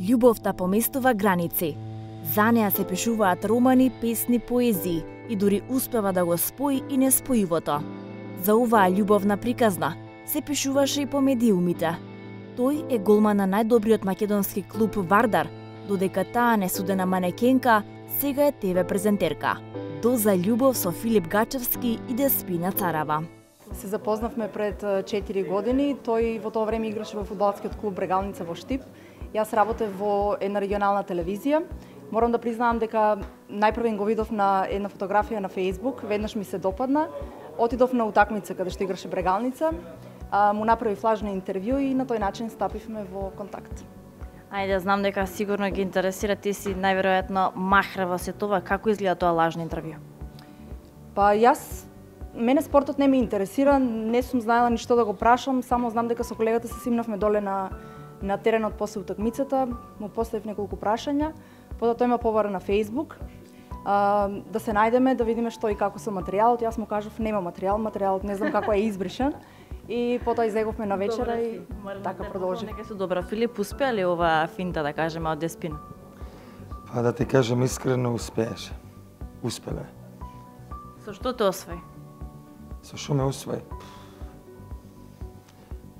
Љубовта поместува граници. За неа се пишуваат романи, песни, поезии и дури успева да го спои и неспоивото. За оваа љубовна приказна се пишуваше и по медиумите. Тој е голман на најдобриот македонски клуб Вардар, додека таа несудена манекенка сега е ТВ презентерка. Доза љубов со Филип Гачевски и Деспина Царава. Се запознавме пред 4 години. Тој во тоа време играше во фудбалскиот клуб Брегалница во Штип. Јас работев во една регионална телевизија. Морам да признаам дека најпрвен го видов на една фотографија на Facebook, веднаш ми се допадна. Отидов на утакмица каде што играше Брегалница, а, му направи флажно интервју и на тој начин стапивме во контакт. Ајде, знам дека сигурно ги интересира, ти си најверојатно махра во се тоа, како изгледа тоа лажно интервју? Па јас мене спортот не ме интересира, не сум знаела ништо да го прашам, само знам дека со колегата се симнавме доле на на теренот после утакмицата, му поставив неколку прашања, потоа тој ме побара на Facebook, а, да се најдеме, да видиме што и како со материјалот. Јас му кажав нема материјал, материјалот не знам како е избришен. И потоа излеговме на вечера и така продолжи. Нека се добра. Филип, успеа ли ова финта, да кажеме, од Деспин? Па да ти кажам искрено, успееше. Успеле. Со што те освои? Со што ме усвои?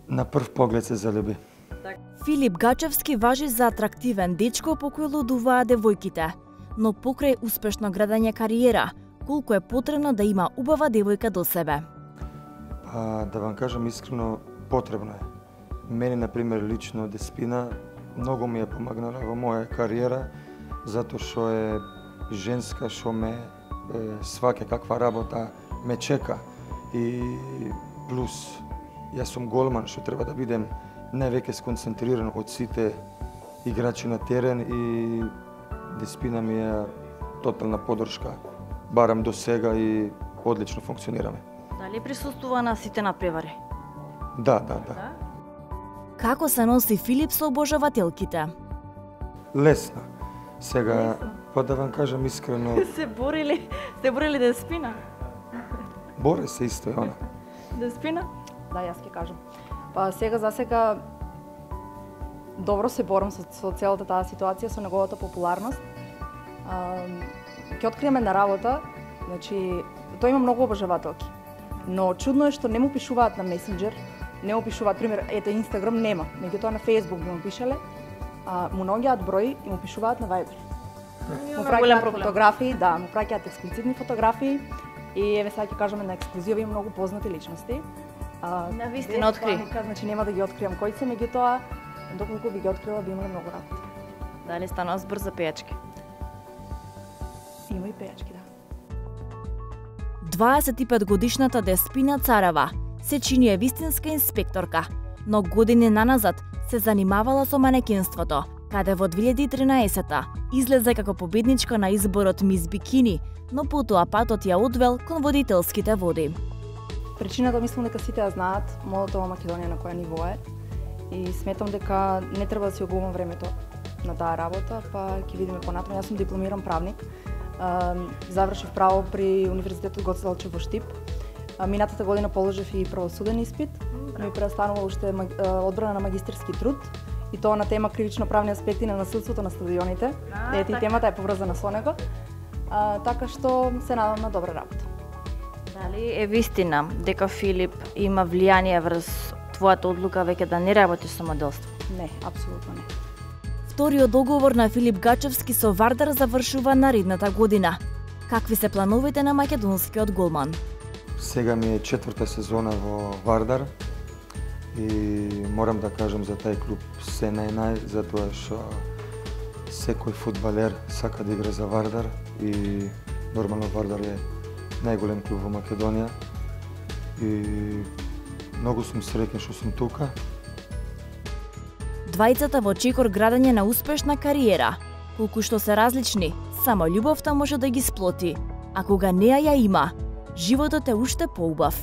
На прв поглед се залюби. Филип Гачевски важи за атрактивен дечко по кој лудуваа девојките, но покрај успешно градење кариера, колку е потребно да има убава девојка до себе. Па да вам кажам искрено, потребно е. Мене, на пример, лично Деспина, многу ми е помагнала во моја кариера, затоа што е женска што ме е, сваке каква работа ме чека. И плюс, јас сум голман што треба да бидем највеќе сконцентриран од сите играчи на терен и Деспина ми е тотална подршка, барам до сега и одлично функционираме. Дали присуствува на сите напревари? Да, да, да. Како се носи Филип со обожавателките? Лесно. Сега, па да вам кажам искрено, се борили, се борили Деспина? боре се исто и она. Деспина? Да, јас ќе кажам. Па сега за сега добро се борам со, со целата таа ситуација, со неговата популарност. А, ќе откриеме на работа, значи, тој има многу обожавателки. Но чудно е што не му пишуваат на Messenger, не му пишуваат, пример, ете Инстаграм нема, меѓутоа на Facebook би му пишале, а му наоѓаат број и му пишуваат на Viber. Му праќаат фотографии, да, му праќаат експлицитни фотографии и еве сега ќе кажеме на ексклузива има многу познати личности. А, На вистина без откри. паника, Значи нема да ги откриам кои се, меѓутоа доколку би ги открила би имале многу работа. Дали станува збор за пејачки? Има и пејачки, да. 25 годишната Деспина Царава се чини е вистинска инспекторка, но години наназад се занимавала со манекенството, каде во 2013 излезе како победничка на изборот Мис Бикини, но потоа патот ја одвел кон водителските води. Причината мислам дека сите ја знаат, модата во Македонија на која ниво е. И сметам дека не треба да си огубам времето на таа работа, па ќе видиме понатаму. Јас сум дипломиран правник. Завршив право при Универзитетот Гоце Делчев во Штип. Минатата година положив и правосуден испит. Ми преостанува уште одбрана на магистерски труд и тоа на тема кривично правни аспекти на насилството на стадионите. Ете и така. темата е поврзана со него. А, така што се надам на добра работа. Дали е вистина дека Филип има влијание врз твојата одлука веќе да не работиш со моделство? Не, апсолутно не. Вториот договор на Филип Гачевски со Вардар завршува наредната година. Какви се плановите на македонскиот голман? Сега ми е четврта сезона во Вардар и морам да кажам за тај клуб се нај-нај, затоа што секој фудбалер сака да игра за Вардар и нормално Вардар е најголем клуб во Македонија и многу сум среќен што сум тука. Двајцата во чекор градење на успешна кариера. Колку што се различни, само љубовта може да ги сплоти. А кога неа ја има, животот е уште поубав.